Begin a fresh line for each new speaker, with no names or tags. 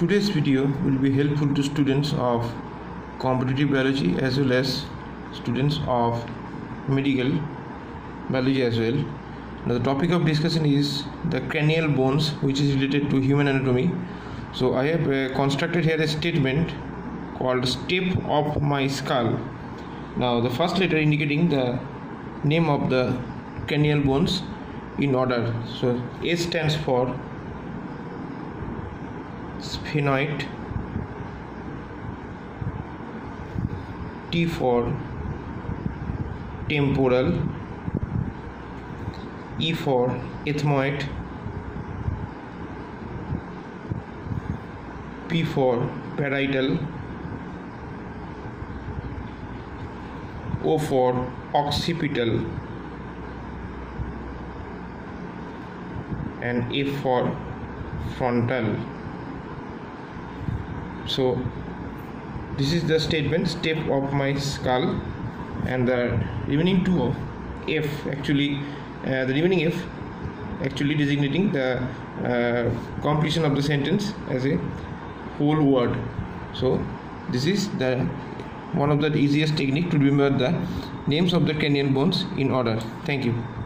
Today's video will be helpful to students of competitive biology as well as students of medical biology as well. Now, the topic of discussion is the cranial bones, which is related to human anatomy. So, I have uh, constructed here a statement called step of my skull. Now, the first letter indicating the name of the cranial bones in order. So, S stands for sphenoid T for temporal E for ethmoid P for parietal O for occipital and F for frontal so this is the statement step of my skull and the remaining two of f actually uh, the remaining f actually designating the uh, completion of the sentence as a whole word. So this is the one of the easiest technique to remember the names of the cranial bones in order. Thank you